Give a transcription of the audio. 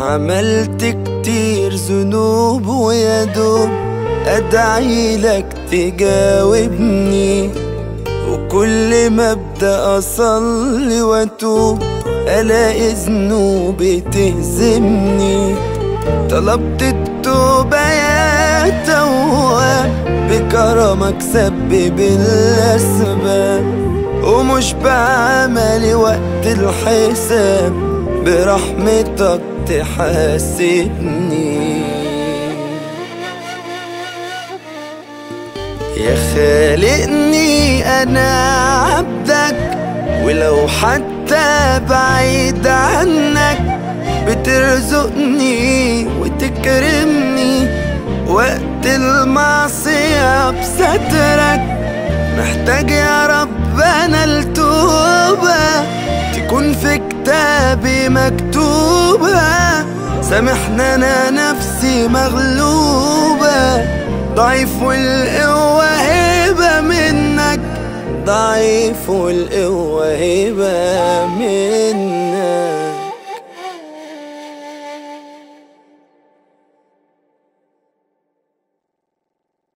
عملت كتير ذنوب ويا دوب أدعي لك تجاوبني. وكل ما أبدأ أصلي وأتوب ألاقي ذنوبي تهزمني. طلبت التوبة يا تواب بكرمك سبب الأسباب. ومش بعملي وقت الحساب. برحمتك تحاسبني. يا خالقني أنا عبدك ولو حتى بعيد عنك بترزقني وتكرمني. وقت المعصية بسترك محتاج يا رب أنا التوبة تكون كتابي مكتوبة. سامحنا أنا نفسي مغلوبة. ضعيف والقوة هبة منك. ضعيف والقوة هبة منك.